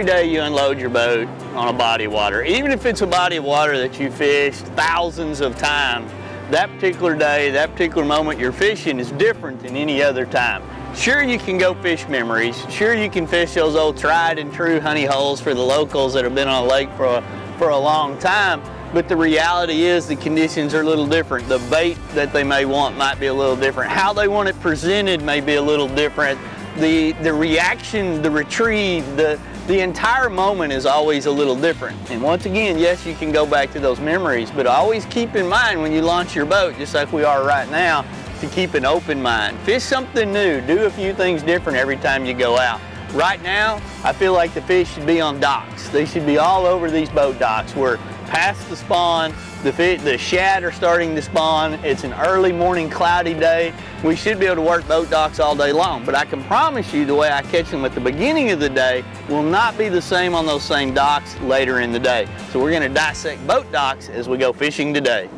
every day you unload your boat on a body of water, even if it's a body of water that you fished thousands of times, that particular day, that particular moment you're fishing is different than any other time. Sure, you can go fish memories. Sure, you can fish those old tried and true honey holes for the locals that have been on a lake for a, for a long time. But the reality is the conditions are a little different. The bait that they may want might be a little different. How they want it presented may be a little different. The, the reaction, the retrieve, the, the entire moment is always a little different. And once again, yes, you can go back to those memories, but always keep in mind when you launch your boat, just like we are right now, to keep an open mind. Fish something new, do a few things different every time you go out. Right now, I feel like the fish should be on docks. They should be all over these boat docks where past the spawn, the, the shad are starting to spawn. It's an early morning cloudy day. We should be able to work boat docks all day long, but I can promise you the way I catch them at the beginning of the day will not be the same on those same docks later in the day. So we're gonna dissect boat docks as we go fishing today.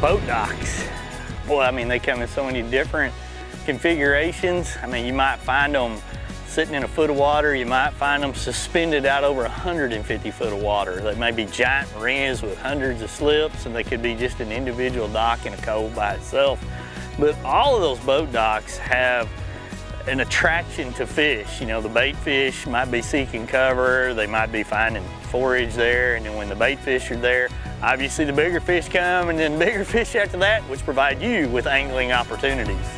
boat docks. Boy, I mean, they come in so many different configurations. I mean, you might find them sitting in a foot of water. You might find them suspended out over 150 foot of water. They may be giant marinas with hundreds of slips, and they could be just an individual dock in a cove by itself. But all of those boat docks have an attraction to fish. You know, the bait fish might be seeking cover, they might be finding forage there, and then when the bait fish are there, obviously the bigger fish come, and then bigger fish after that, which provide you with angling opportunities.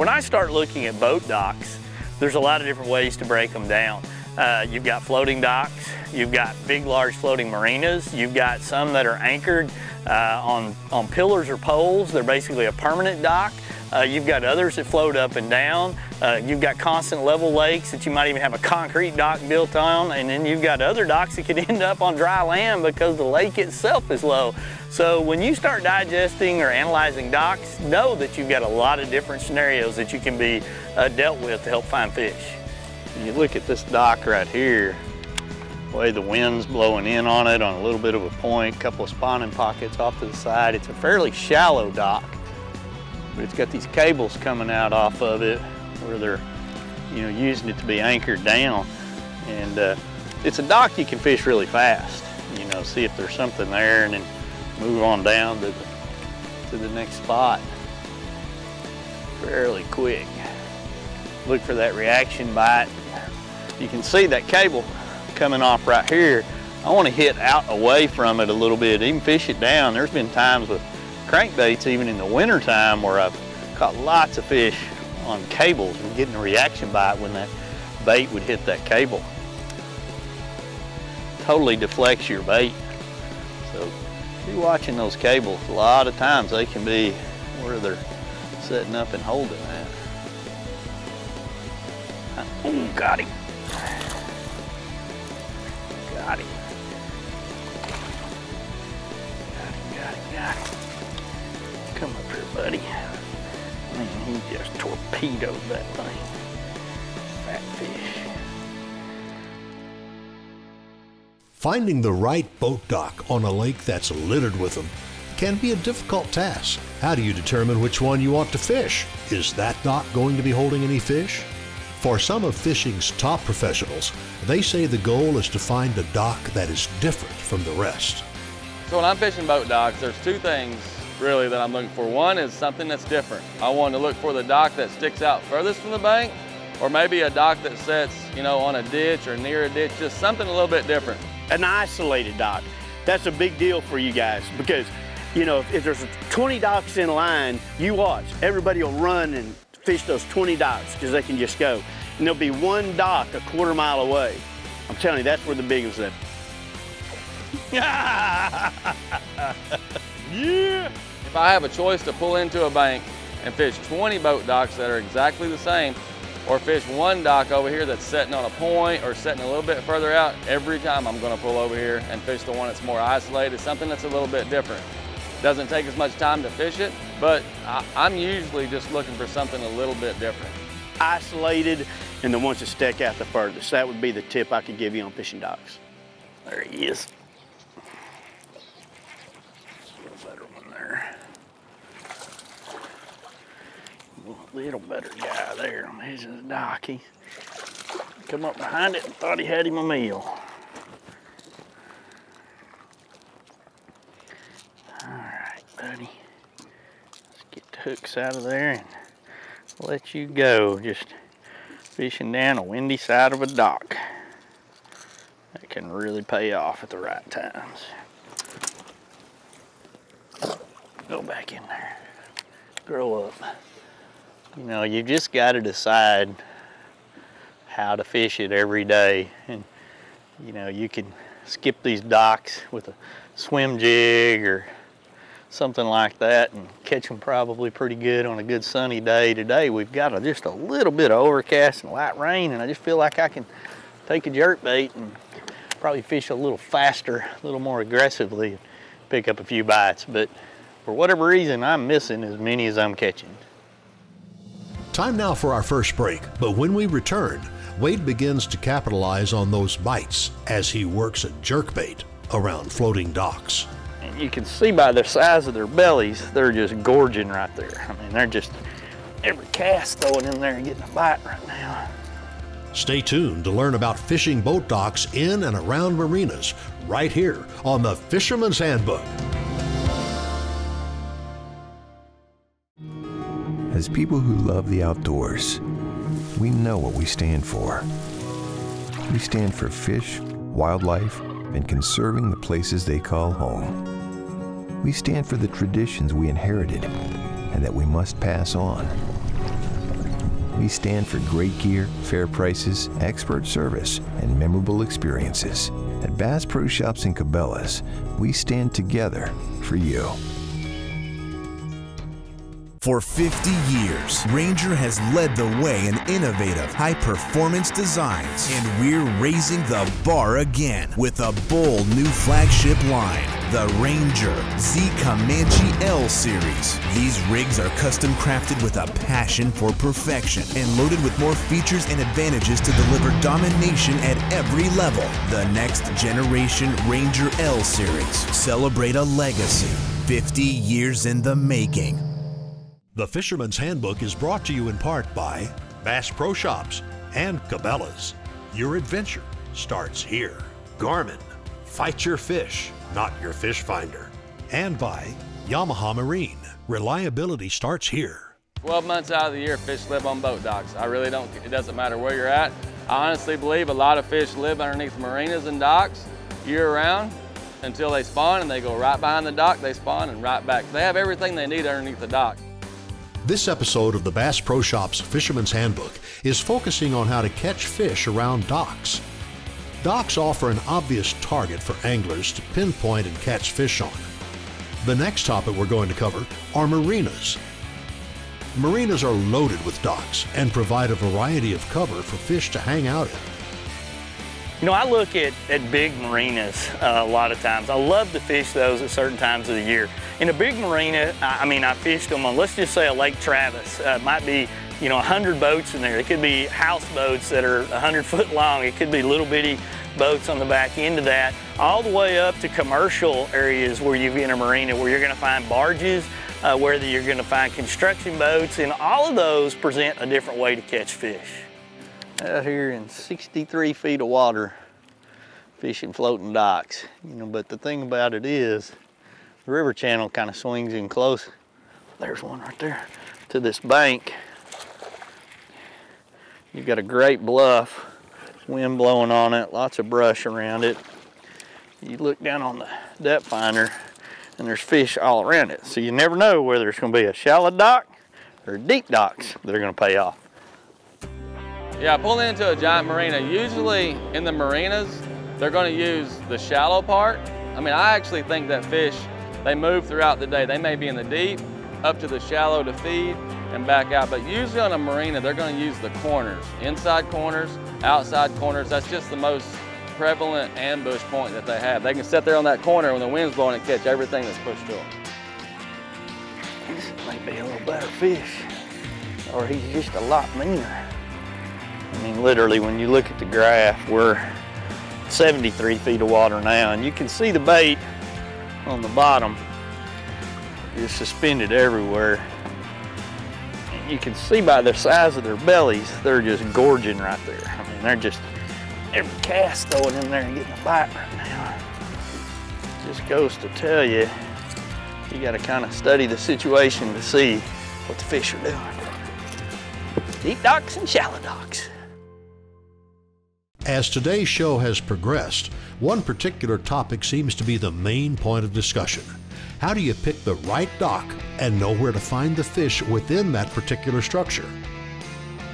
When I start looking at boat docks, there's a lot of different ways to break them down. Uh, you've got floating docks, you've got big, large floating marinas, you've got some that are anchored uh, on, on pillars or poles. They're basically a permanent dock. Uh, you've got others that float up and down. Uh, you've got constant level lakes that you might even have a concrete dock built on. And then you've got other docks that could end up on dry land because the lake itself is low. So when you start digesting or analyzing docks, know that you've got a lot of different scenarios that you can be uh, dealt with to help find fish. You look at this dock right here, the way the wind's blowing in on it on a little bit of a point, couple of spawning pockets off to the side. It's a fairly shallow dock, but it's got these cables coming out off of it where they're, you know, using it to be anchored down. And uh, it's a dock you can fish really fast. You know, see if there's something there and then move on down to the, to the next spot fairly quick. Look for that reaction bite. You can see that cable coming off right here, I want to hit out away from it a little bit, even fish it down. There's been times with crankbaits, even in the winter time, where I've caught lots of fish on cables and getting a reaction bite when that bait would hit that cable. Totally deflects your bait. So if you're watching those cables, a lot of times they can be where they're setting up and holding that. Oh, got him. Got him. Got him, got him, got him. Come up here, buddy. Man, he just torpedoed that thing. Fat fish. Finding the right boat dock on a lake that's littered with them can be a difficult task. How do you determine which one you want to fish? Is that dock going to be holding any fish? For some of fishing's top professionals, they say the goal is to find a dock that is different from the rest. So when I'm fishing boat docks, there's two things really that I'm looking for. One is something that's different. I want to look for the dock that sticks out furthest from the bank, or maybe a dock that sits, you know, on a ditch or near a ditch, just something a little bit different. An isolated dock. That's a big deal for you guys because, you know, if, if there's 20 docks in line, you watch. Everybody will run and fish those 20 docks because they can just go. And there'll be one dock a quarter mile away. I'm telling you, that's where the big ones live. yeah! If I have a choice to pull into a bank and fish 20 boat docks that are exactly the same, or fish one dock over here that's setting on a point or setting a little bit further out, every time I'm gonna pull over here and fish the one that's more isolated, something that's a little bit different. Doesn't take as much time to fish it, but I, am usually just looking for something a little bit different. Isolated, and the ones that stick out the furthest. That would be the tip I could give you on fishing docks. There he is. Better one there. A little better guy there. There's his dock. He come up behind it and thought he had him a meal. All right, buddy. Let's get the hooks out of there and let you go. Just fishing down a windy side of a dock. That can really pay off at the right times. Go back in there. Grow up. You know, you just got to decide how to fish it every day. And, you know, you can skip these docks with a swim jig or something like that and catch them probably pretty good on a good sunny day. Today we've got a, just a little bit of overcast and light rain and I just feel like I can take a jerk bait and probably fish a little faster, a little more aggressively, and pick up a few bites. But for whatever reason, I'm missing as many as I'm catching. Time now for our first break, but when we return, Wade begins to capitalize on those bites as he works a jerkbait around floating docks. And you can see by the size of their bellies, they're just gorging right there. I mean, they're just every cast throwing in there and getting a bite right now. Stay tuned to learn about fishing boat docks in and around marinas right here on the Fisherman's Handbook. As people who love the outdoors, we know what we stand for. We stand for fish, wildlife, and conserving the places they call home. We stand for the traditions we inherited and that we must pass on. We stand for great gear, fair prices, expert service, and memorable experiences. At Bass Pro Shops and Cabela's, we stand together for you. For 50 years, Ranger has led the way in innovative, high performance designs, and we're raising the bar again with a bold new flagship line, the Ranger Z Comanche L Series. These rigs are custom crafted with a passion for perfection and loaded with more features and advantages to deliver domination at every level. The next generation Ranger L Series. Celebrate a legacy 50 years in the making. The Fisherman's Handbook is brought to you in part by Bass Pro Shops and Cabela's. Your adventure starts here. Garmin, fight your fish, not your fish finder. And by Yamaha Marine, reliability starts here. 12 months out of the year, fish live on boat docks. I really don't, it doesn't matter where you're at. I honestly believe a lot of fish live underneath marinas and docks year round until they spawn and they go right behind the dock, they spawn and right back. They have everything they need underneath the dock. This episode of the Bass Pro Shops Fisherman's Handbook is focusing on how to catch fish around docks. Docks offer an obvious target for anglers to pinpoint and catch fish on. The next topic we're going to cover are marinas. Marinas are loaded with docks and provide a variety of cover for fish to hang out in. You know, I look at, at big marinas uh, a lot of times. I love to fish those at certain times of the year. In a big marina, I, mean, I fished them on, let's just say a Lake Travis. Uh, might be, you know, 100 boats in there. It could be house boats that are 100 foot long. It could be little bitty boats on the back end of that, all the way up to commercial areas where you've in a marina where you're gonna find barges, uh, you're gonna find construction boats, and all of those present a different way to catch fish out here in 63 feet of water fishing floating docks. You know, but the thing about it is river channel kind of swings in close. There's one right there to this bank. You've got a great bluff, wind blowing on it, lots of brush around it. You look down on the depth finder and there's fish all around it. So you never know whether it's gonna be a shallow dock or deep docks that are gonna pay off. Yeah, pulling into a giant marina, usually in the marinas, they're gonna use the shallow part. I mean, I actually think that fish, they move throughout the day. They may be in the deep, up to the shallow to feed, and back out. But usually on a marina, they're gonna use the corners, inside corners, outside corners. That's just the most prevalent ambush point that they have. They can sit there on that corner when the wind's blowing and catch everything that's pushed to them. This may be a little better fish, or he's just a lot meaner. I mean, literally, when you look at the graph, we're 73 feet of water now, and you can see the bait on the bottom is suspended everywhere. And you can see by the size of their bellies, they're just gorging right there. I mean, they're just, every cast throwing in there and getting a bite right now. Just goes to tell you, you gotta kind of study the situation to see what the fish are doing. Deep docks and shallow docks. As today's show has progressed, one particular topic seems to be the main point of discussion. How do you pick the right dock and know where to find the fish within that particular structure?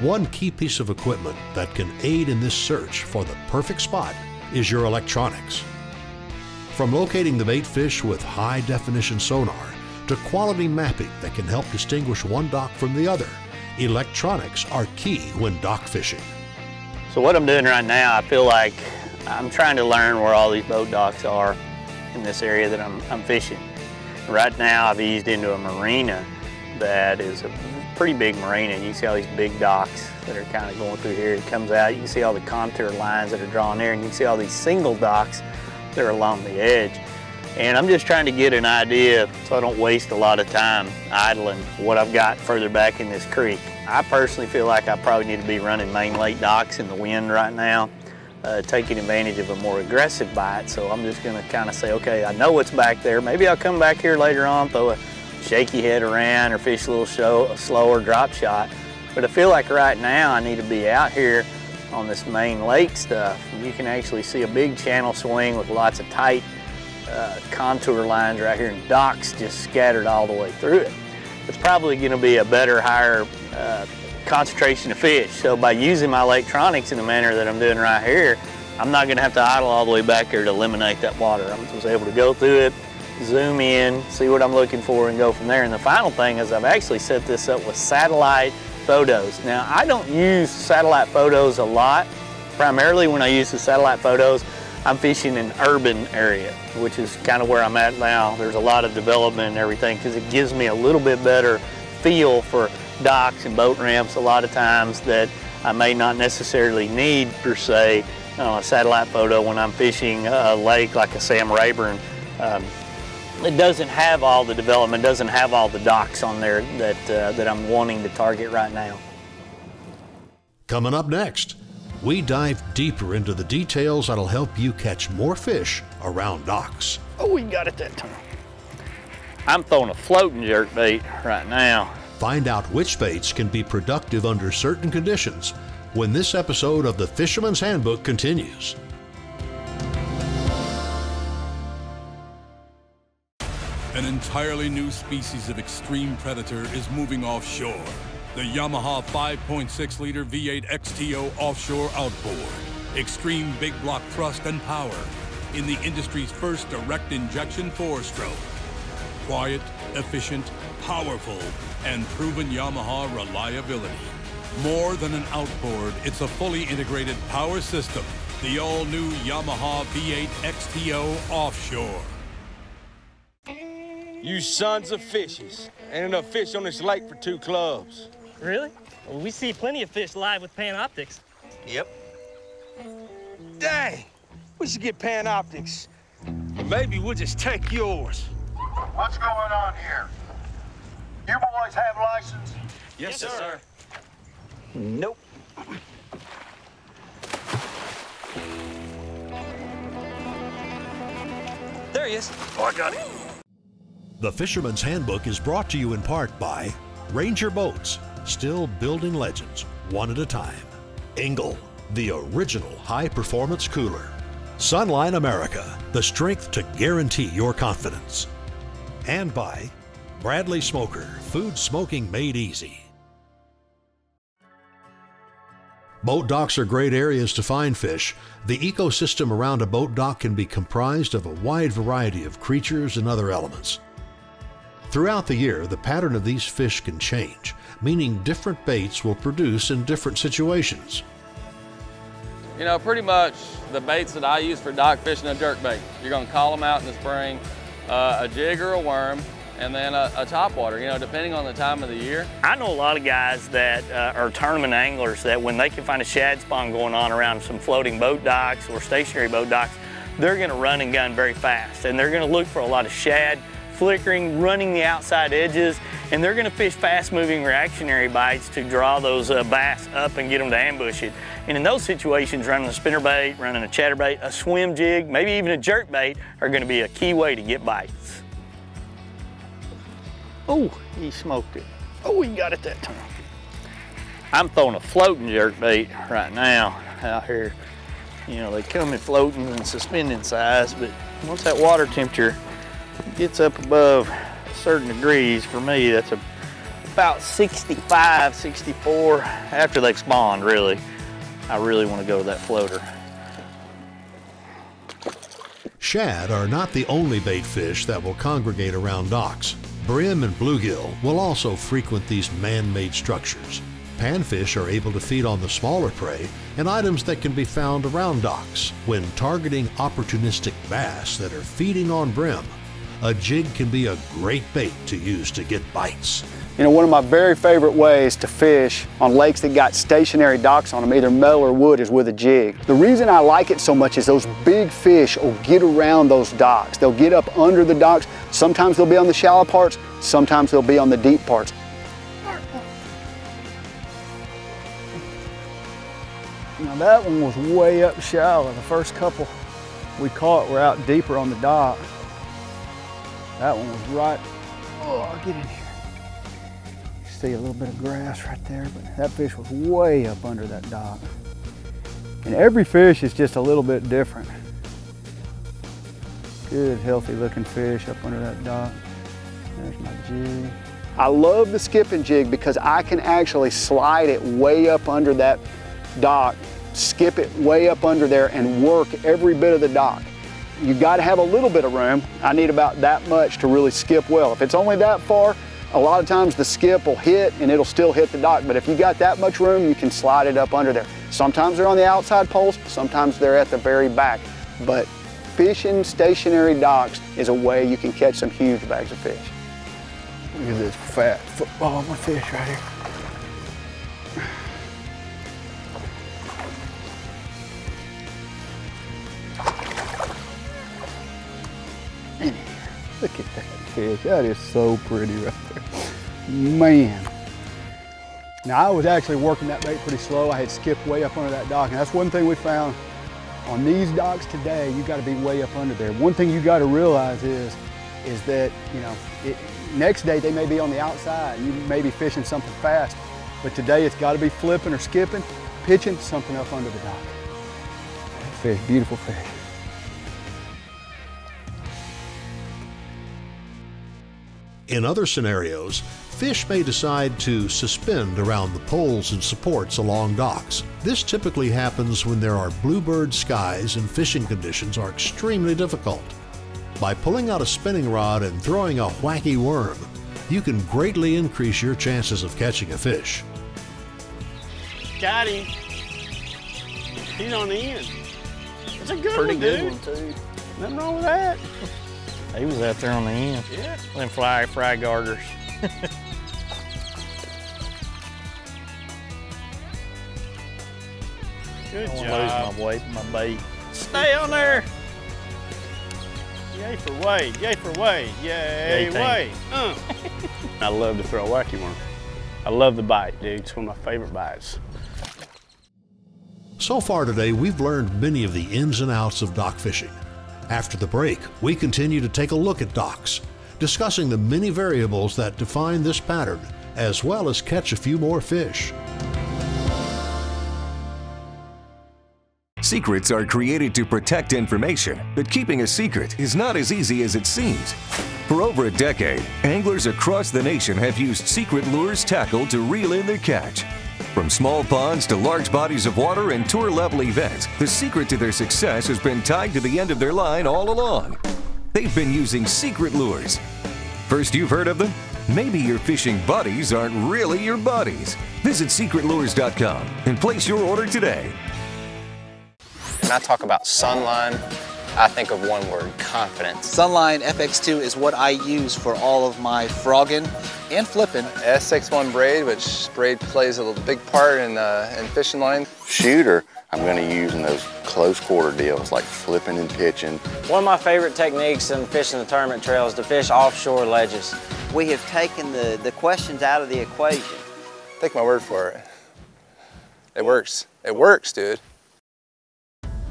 One key piece of equipment that can aid in this search for the perfect spot is your electronics. From locating the bait fish with high definition sonar to quality mapping that can help distinguish one dock from the other, electronics are key when dock fishing. So what I'm doing right now, I feel like I'm trying to learn where all these boat docks are in this area that I'm, I'm fishing. Right now I've eased into a marina that is a pretty big marina. You see all these big docks that are kind of going through here. It comes out, you can see all the contour lines that are drawn there and you can see all these single docks that are along the edge. And I'm just trying to get an idea so I don't waste a lot of time idling what I've got further back in this creek. I personally feel like I probably need to be running main lake docks in the wind right now, uh, taking advantage of a more aggressive bite. So I'm just gonna kind of say, okay, I know what's back there. Maybe I'll come back here later on, throw a shaky head around or fish a little show, a slower drop shot. But I feel like right now I need to be out here on this main lake stuff. You can actually see a big channel swing with lots of tight uh, contour lines right here and docks just scattered all the way through it. It's probably going to be a better, higher uh, concentration of fish. So by using my electronics in the manner that I'm doing right here, I'm not going to have to idle all the way back here to eliminate that water. I'm just able to go through it, zoom in, see what I'm looking for, and go from there. And the final thing is I've actually set this up with satellite photos. Now, I don't use satellite photos a lot. Primarily when I use the satellite photos, I'm fishing in urban area, which is kind of where I'm at now. There's a lot of development and everything because it gives me a little bit better feel for docks and boat ramps a lot of times that I may not necessarily need per se uh, a satellite photo when I'm fishing a lake like a Sam Rayburn. Um, it doesn't have all the development, doesn't have all the docks on there that, uh, that I'm wanting to target right now. Coming up next, we dive deeper into the details that'll help you catch more fish around docks. Oh, we got it that time. I'm throwing a floating jerk bait right now. Find out which baits can be productive under certain conditions when this episode of the Fisherman's Handbook continues. An entirely new species of extreme predator is moving offshore. The Yamaha 5.6 liter V8 XTO offshore outboard. Extreme big block thrust and power in the industry's first direct injection four stroke. Quiet, efficient, powerful, and proven Yamaha reliability. More than an outboard, it's a fully integrated power system. The all new Yamaha V8 XTO offshore. You sons of fishes. Ain't enough fish on this lake for two clubs. Really? Well, we see plenty of fish live with Panoptix. Yep. Dang, we should get Panoptix. Maybe we'll just take yours. What's going on here? You boys have license? Yes, sir. sir. Nope. There he is. Oh, I got him. The Fisherman's Handbook is brought to you in part by Ranger Boats, still building legends one at a time. Engel, the original high performance cooler. Sunline America, the strength to guarantee your confidence. And by Bradley Smoker, food smoking made easy. Boat docks are great areas to find fish. The ecosystem around a boat dock can be comprised of a wide variety of creatures and other elements. Throughout the year, the pattern of these fish can change, meaning different baits will produce in different situations. You know, pretty much the baits that I use for dock fishing are jerk bait. You're gonna call them out in the spring, uh, a jig or a worm, and then a, a top water, you know, depending on the time of the year. I know a lot of guys that uh, are tournament anglers that when they can find a shad spawn going on around some floating boat docks or stationary boat docks, they're gonna run and gun very fast. And they're gonna look for a lot of shad, flickering, running the outside edges, and they're gonna fish fast moving reactionary bites to draw those uh, bass up and get them to ambush it. And in those situations, running a spinner bait, running a chatterbait, a swim jig, maybe even a jerk bait are gonna be a key way to get bites. Oh, he smoked it. Oh, he got it that time. I'm throwing a floating jerk bait right now out here. You know, they come in floating and suspending size, but once that water temperature gets up above certain degrees, for me, that's a, about 65, 64, after they've spawned, really. I really want to go with that floater. Shad are not the only bait fish that will congregate around docks. Brim and bluegill will also frequent these man-made structures. Panfish are able to feed on the smaller prey and items that can be found around docks. When targeting opportunistic bass that are feeding on brim, a jig can be a great bait to use to get bites. You know, one of my very favorite ways to fish on lakes that got stationary docks on them, either metal or wood, is with a jig. The reason I like it so much is those big fish will get around those docks. They'll get up under the docks. Sometimes they'll be on the shallow parts, sometimes they'll be on the deep parts. Now that one was way up shallow. The first couple we caught were out deeper on the dock. That one was right, oh, get in here. See a little bit of grass right there, but that fish was way up under that dock. And every fish is just a little bit different. Good, healthy looking fish up under that dock. There's my jig. I love the skipping jig because I can actually slide it way up under that dock, skip it way up under there and work every bit of the dock. You gotta have a little bit of room. I need about that much to really skip well. If it's only that far, a lot of times the skip will hit and it'll still hit the dock, but if you got that much room, you can slide it up under there. Sometimes they're on the outside poles, sometimes they're at the very back, but fishing stationary docks is a way you can catch some huge bags of fish. Look at this fat football of a fish right here. Look at that fish. That is so pretty right there. Man. Now I was actually working that bait pretty slow. I had skipped way up under that dock. And that's one thing we found on these docks today, you gotta be way up under there. One thing you gotta realize is, is that, you know, it, next day they may be on the outside. You may be fishing something fast. But today it's gotta be flipping or skipping, pitching something up under the dock. Fish, beautiful fish. In other scenarios, fish may decide to suspend around the poles and supports along docks. This typically happens when there are bluebird skies and fishing conditions are extremely difficult. By pulling out a spinning rod and throwing a wacky worm, you can greatly increase your chances of catching a fish. Got him. He's on the end. It's a good Pretty one, good dude. one too. Nothing wrong with that. He was out there on the end. Yeah. Them fly fry garters. Good I won't job. lose my weight, my bait. Stay on there. Yay for Wade. Yay for Wade. Yay, Yay. Wade. Uh. I love to throw a wacky worm. I love the bite, dude. It's one of my favorite bites. So far today, we've learned many of the ins and outs of dock fishing. After the break, we continue to take a look at docks, discussing the many variables that define this pattern, as well as catch a few more fish. Secrets are created to protect information, but keeping a secret is not as easy as it seems. For over a decade, anglers across the nation have used Secret Lures tackle to reel in their catch. From small ponds to large bodies of water and tour level events, the secret to their success has been tied to the end of their line all along. They've been using Secret Lures. First you've heard of them? Maybe your fishing buddies aren't really your buddies. Visit secretlures.com and place your order today. When I talk about Sunline, I think of one word, confidence. Sunline FX2 is what I use for all of my frogging and flipping. SX1 braid, which braid plays a big part in, uh, in fishing line. Shooter, I'm going to use in those close quarter deals like flipping and pitching. One of my favorite techniques in fishing the tournament trail is to fish offshore ledges. We have taken the, the questions out of the equation. Take my word for it. It works. It works, dude.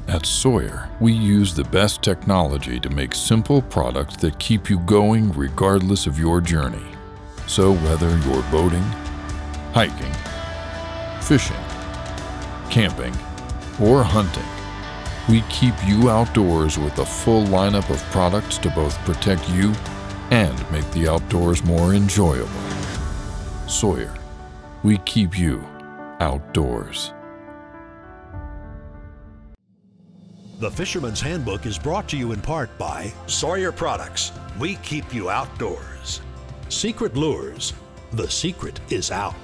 At Sawyer, we use the best technology to make simple products that keep you going regardless of your journey. So whether you're boating, hiking, fishing, camping, or hunting, we keep you outdoors with a full lineup of products to both protect you and make the outdoors more enjoyable. Sawyer, we keep you outdoors. The Fisherman's Handbook is brought to you in part by Sawyer Products. We keep you outdoors. Secret Lures. The secret is out.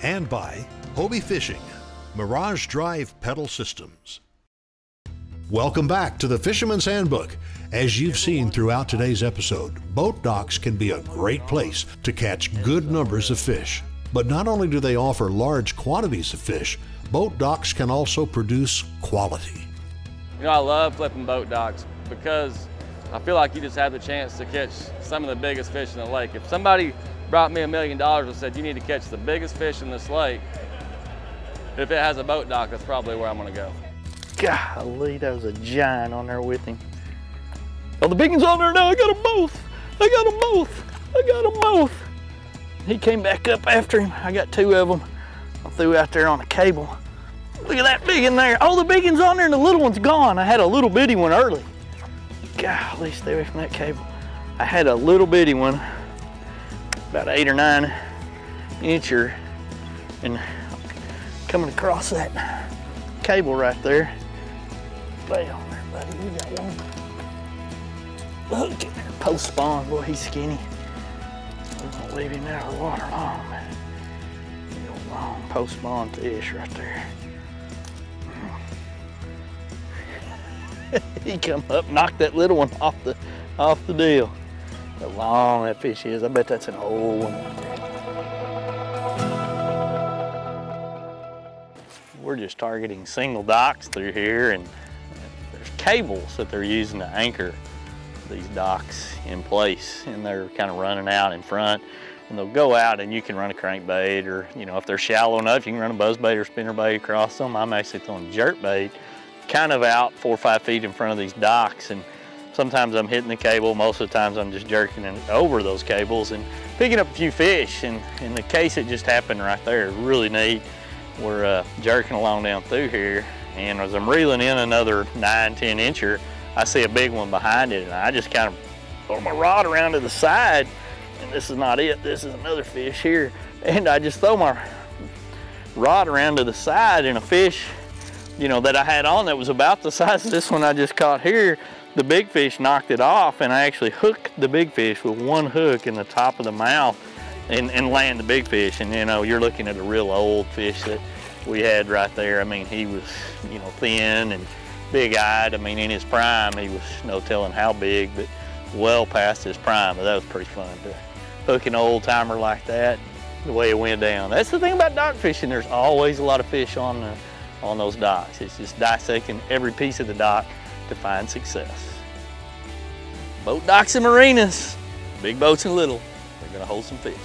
And by Hobie Fishing. Mirage Drive Pedal Systems. Welcome back to the Fisherman's Handbook. As you've seen throughout today's episode, boat docks can be a great place to catch good numbers of fish. But not only do they offer large quantities of fish, boat docks can also produce quality. You know, I love flipping boat docks because I feel like you just have the chance to catch some of the biggest fish in the lake. If somebody brought me a million dollars and said, you need to catch the biggest fish in this lake, if it has a boat dock, that's probably where I'm gonna go. Golly, that was a giant on there with him. Oh, the big one's on there now. I got them both. I got them both. I got them both. He came back up after him. I got two of them. I threw out there on a cable. Look at that big one there. Oh, the big one's on there and the little one's gone. I had a little bitty one early. Golly, stay away from that cable. I had a little bitty one, about eight or nine incher, and coming across that cable right there. Lay on there, buddy. You got one. Look at that post spawn. Boy, he's skinny. I'm gonna leave him out of the water long, man. Long post spawn fish right there. he come up, knocked that little one off the off the deal. How long that fish is. I bet that's an old one. We're just targeting single docks through here and there's cables that they're using to anchor these docks in place and they're kind of running out in front and they'll go out and you can run a crankbait or you know if they're shallow enough you can run a buzzbait or spinnerbait across them. I'm actually throwing jerkbait kind of out four or five feet in front of these docks and sometimes I'm hitting the cable, most of the times I'm just jerking it over those cables and picking up a few fish and in the case it just happened right there, really neat. We're uh, jerking along down through here and as I'm reeling in another nine, 10 incher, I see a big one behind it and I just kind of throw my rod around to the side and this is not it, this is another fish here. And I just throw my rod around to the side and a fish you know, that I had on that was about the size of this one I just caught here, the big fish knocked it off and I actually hooked the big fish with one hook in the top of the mouth and, and land the big fish. And you know, you're looking at a real old fish that we had right there. I mean, he was, you know, thin and big-eyed. I mean, in his prime, he was no telling how big, but well past his prime. But that was pretty fun to hook an old timer like that, the way it went down. That's the thing about dock fishing. There's always a lot of fish on the on those docks. It's just dissecting every piece of the dock to find success. Boat docks and marinas, big boats and little, they're gonna hold some fish.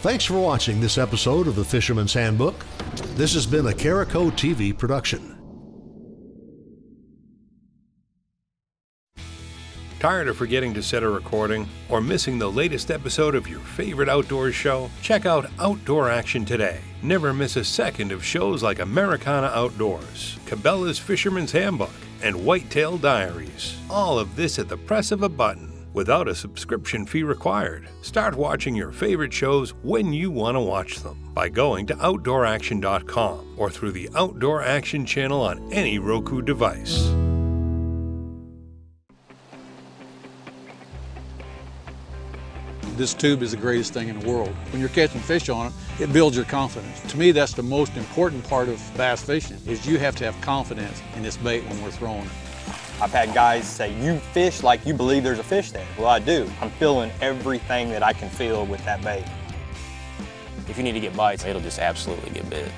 Thanks for watching this episode of the Fisherman's Handbook. This has been a Caraco TV production. Tired of forgetting to set a recording or missing the latest episode of your favorite outdoors show? Check out Outdoor Action today. Never miss a second of shows like Americana Outdoors, Cabela's Fisherman's Handbook, and Whitetail Diaries. All of this at the press of a button without a subscription fee required. Start watching your favorite shows when you want to watch them by going to OutdoorAction.com or through the Outdoor Action channel on any Roku device. This tube is the greatest thing in the world. When you're catching fish on it, it builds your confidence. To me, that's the most important part of bass fishing, is you have to have confidence in this bait when we're throwing it. I've had guys say, you fish like you believe there's a fish there. Well, I do. I'm feeling everything that I can feel with that bait. If you need to get bites, it'll just absolutely get bit.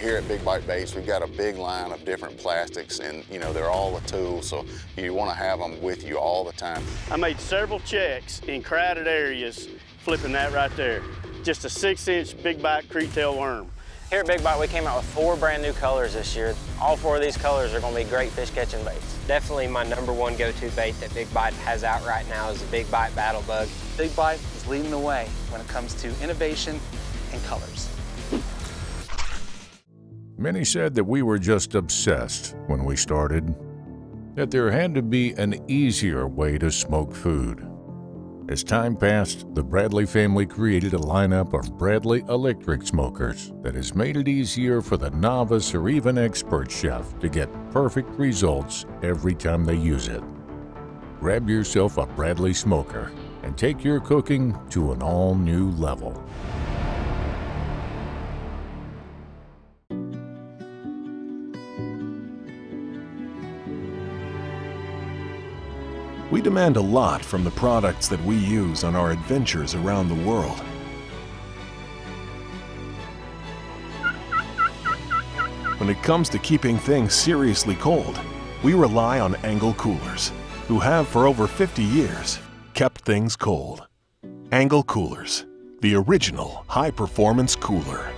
Here at Big Bite Baits, we've got a big line of different plastics and, you know, they're all a tool, so you want to have them with you all the time. I made several checks in crowded areas flipping that right there. Just a six inch Big Bite Kriet Tail worm. Here at Big Bite, we came out with four brand new colors this year. All four of these colors are gonna be great fish catching baits. Definitely my number one go-to bait that Big Bite has out right now is the Big Bite Battle Bug. Big Bite is leading the way when it comes to innovation and colors. Many said that we were just obsessed when we started, that there had to be an easier way to smoke food. As time passed, the Bradley family created a lineup of Bradley electric smokers that has made it easier for the novice or even expert chef to get perfect results every time they use it. Grab yourself a Bradley smoker and take your cooking to an all new level. We demand a lot from the products that we use on our adventures around the world. When it comes to keeping things seriously cold, we rely on Engel Coolers, who have for over 50 years kept things cold. Engel Coolers, the original high-performance cooler.